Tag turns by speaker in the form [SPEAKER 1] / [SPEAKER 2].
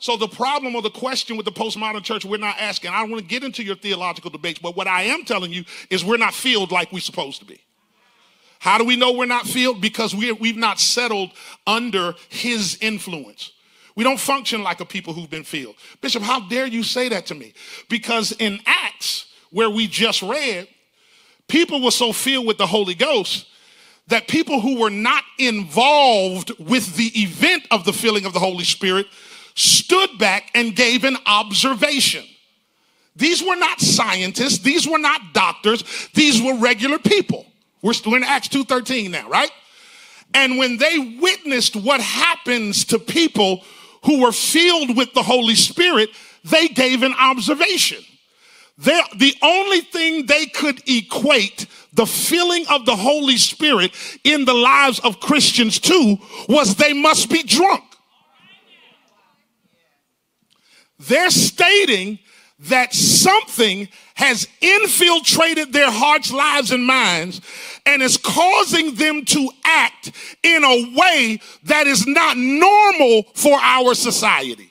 [SPEAKER 1] So the problem or the question with the postmodern church, we're not asking. I don't want to get into your theological debates, but what I am telling you is we're not filled like we're supposed to be. How do we know we're not filled? Because we, we've not settled under his influence. We don't function like a people who've been filled. Bishop, how dare you say that to me? Because in Acts, where we just read, people were so filled with the Holy Ghost that people who were not involved with the event of the filling of the Holy Spirit stood back and gave an observation. These were not scientists, these were not doctors, these were regular people. We're still in Acts 2:13 now, right? And when they witnessed what happens to people who were filled with the Holy Spirit, they gave an observation. They're, the only thing they could equate the filling of the Holy Spirit in the lives of Christians to was they must be drunk. They're stating that something has infiltrated their hearts, lives, and minds and is causing them to act in a way that is not normal for our society.